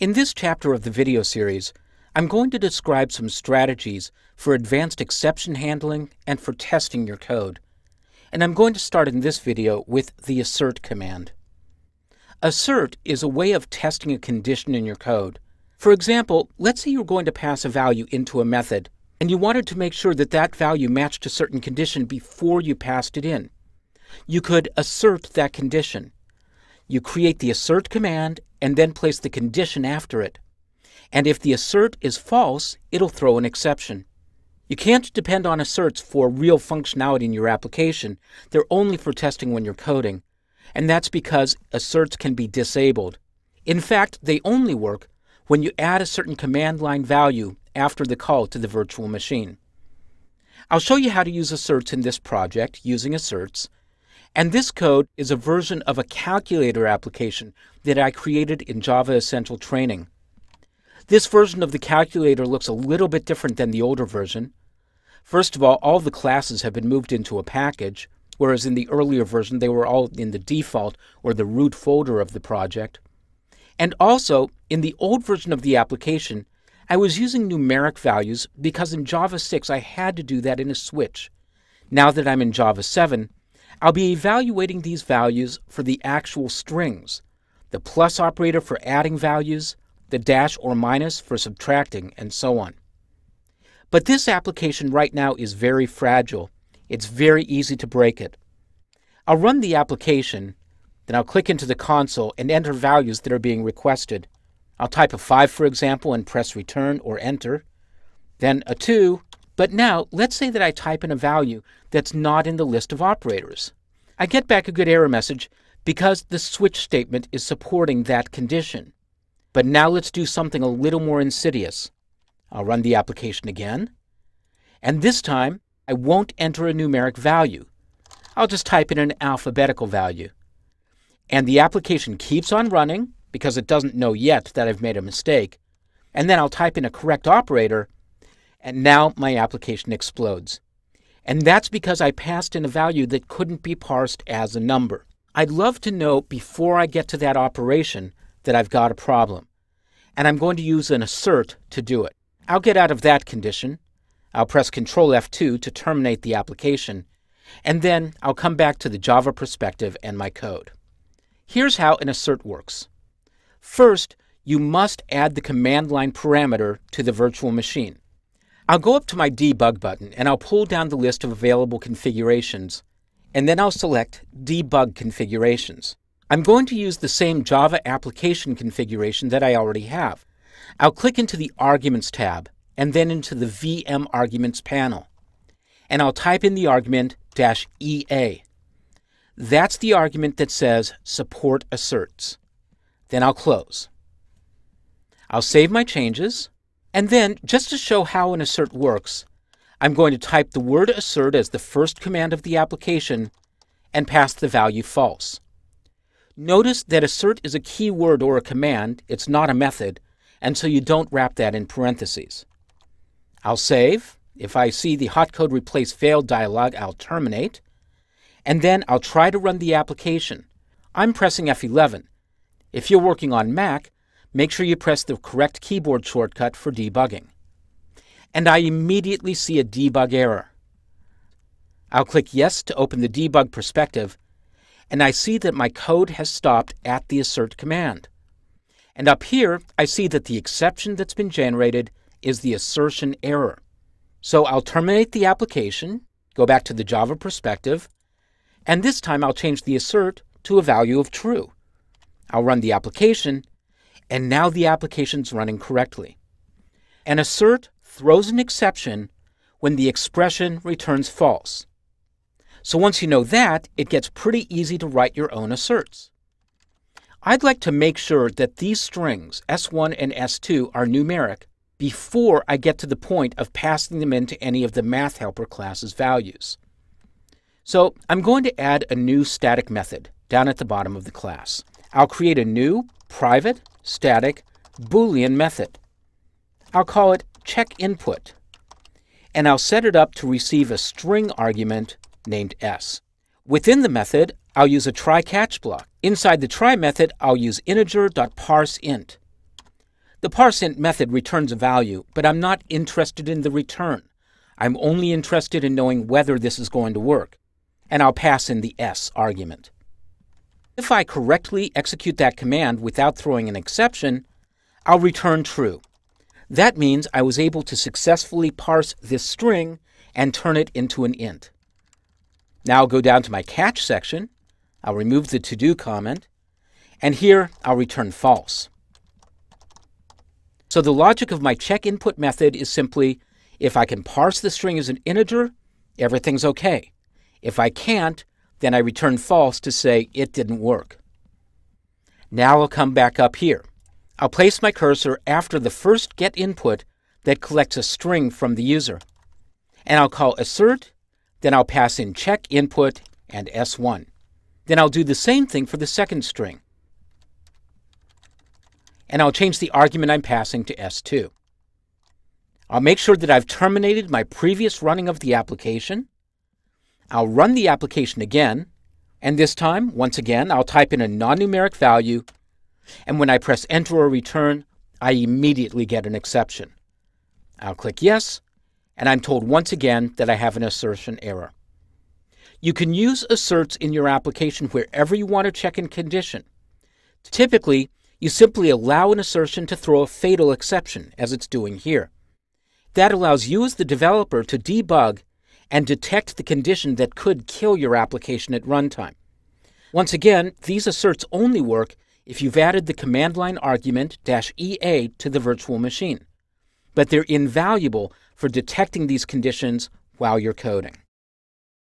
In this chapter of the video series, I'm going to describe some strategies for advanced exception handling and for testing your code. And I'm going to start in this video with the assert command. Assert is a way of testing a condition in your code. For example, let's say you're going to pass a value into a method, and you wanted to make sure that that value matched a certain condition before you passed it in. You could assert that condition. You create the assert command and then place the condition after it. And if the assert is false, it'll throw an exception. You can't depend on asserts for real functionality in your application. They're only for testing when you're coding. And that's because asserts can be disabled. In fact, they only work when you add a certain command line value after the call to the virtual machine. I'll show you how to use asserts in this project using asserts, and this code is a version of a calculator application that I created in Java Essential Training. This version of the calculator looks a little bit different than the older version. First of all, all the classes have been moved into a package, whereas in the earlier version they were all in the default or the root folder of the project. And also, in the old version of the application, I was using numeric values because in Java 6 I had to do that in a switch. Now that I'm in Java 7, I'll be evaluating these values for the actual strings, the plus operator for adding values, the dash or minus for subtracting, and so on. But this application right now is very fragile. It's very easy to break it. I'll run the application, then I'll click into the console and enter values that are being requested. I'll type a 5, for example, and press return or enter, then a 2, but now, let's say that I type in a value that's not in the list of operators. I get back a good error message because the switch statement is supporting that condition. But now let's do something a little more insidious. I'll run the application again. And this time, I won't enter a numeric value. I'll just type in an alphabetical value. And the application keeps on running because it doesn't know yet that I've made a mistake. And then I'll type in a correct operator and now my application explodes. And that's because I passed in a value that couldn't be parsed as a number. I'd love to know before I get to that operation that I've got a problem. And I'm going to use an assert to do it. I'll get out of that condition. I'll press Ctrl F2 to terminate the application. And then I'll come back to the Java perspective and my code. Here's how an assert works. First, you must add the command line parameter to the virtual machine. I'll go up to my debug button and I'll pull down the list of available configurations, and then I'll select Debug Configurations. I'm going to use the same Java application configuration that I already have. I'll click into the Arguments tab and then into the VM Arguments panel. And I'll type in the argument "-ea". That's the argument that says Support Asserts. Then I'll close. I'll save my changes and then, just to show how an assert works, I'm going to type the word assert as the first command of the application and pass the value false. Notice that assert is a keyword or a command, it's not a method, and so you don't wrap that in parentheses. I'll save. If I see the hot code replace failed dialog, I'll terminate. And then I'll try to run the application. I'm pressing F11. If you're working on Mac, make sure you press the correct keyboard shortcut for debugging. And I immediately see a debug error. I'll click Yes to open the debug perspective, and I see that my code has stopped at the assert command. And up here, I see that the exception that's been generated is the assertion error. So I'll terminate the application, go back to the Java perspective, and this time I'll change the assert to a value of true. I'll run the application, and now the application's running correctly. An assert throws an exception when the expression returns false. So once you know that, it gets pretty easy to write your own asserts. I'd like to make sure that these strings, S1 and S2, are numeric before I get to the point of passing them into any of the Math Helper class's values. So I'm going to add a new static method down at the bottom of the class. I'll create a new private static Boolean method. I'll call it check input, and I'll set it up to receive a string argument named s. Within the method, I'll use a try-catch block. Inside the try method, I'll use integer.parseInt. The parseInt method returns a value, but I'm not interested in the return. I'm only interested in knowing whether this is going to work, and I'll pass in the s argument. If I correctly execute that command without throwing an exception, I'll return true. That means I was able to successfully parse this string and turn it into an int. Now I'll go down to my catch section, I'll remove the to-do comment, and here I'll return false. So the logic of my check input method is simply if I can parse the string as an integer, everything's okay. If I can't, then I return false to say it didn't work. Now I'll come back up here. I'll place my cursor after the first get input that collects a string from the user. And I'll call assert, then I'll pass in check input and s1. Then I'll do the same thing for the second string. And I'll change the argument I'm passing to s2. I'll make sure that I've terminated my previous running of the application. I'll run the application again, and this time, once again, I'll type in a non-numeric value, and when I press enter or return, I immediately get an exception. I'll click yes, and I'm told once again that I have an assertion error. You can use asserts in your application wherever you want to check a condition. Typically, you simply allow an assertion to throw a fatal exception, as it's doing here. That allows you as the developer to debug and detect the condition that could kill your application at runtime. Once again, these asserts only work if you've added the command line argument "-ea to the virtual machine. But they're invaluable for detecting these conditions while you're coding.